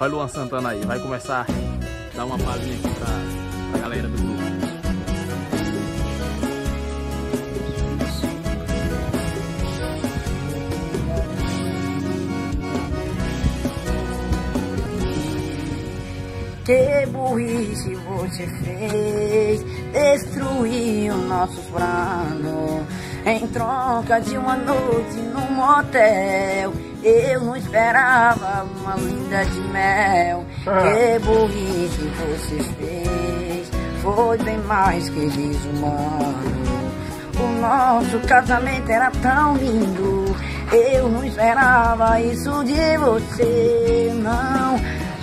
Olha o Luan Santana aí, vai começar a dar uma palhinha aqui pra, pra galera do grupo. Que burrice você fez, destruiu nossos planos. Em troca de uma noite num motel, eu não esperava uma linda de mel. Que burrice você fez, foi bem mais que desumano. O nosso casamento era tão lindo, eu não esperava isso de você, não.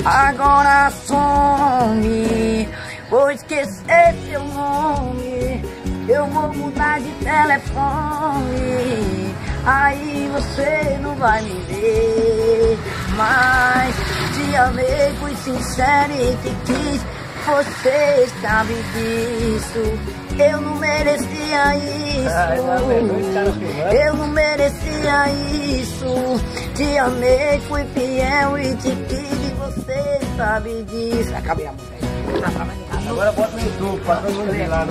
Agora some, vou esquecer seu nome. Eu vou mudar de telefone. Aí você não vai me ver. Mas te amei, fui sincero e te quis. Você sabe disso. Eu não merecia isso. Eu não merecia isso. Te amei, fui fiel e te quis. E você sabe disso. Acabei a música. Agora bota no YouTube, pra todo mundo ver lá.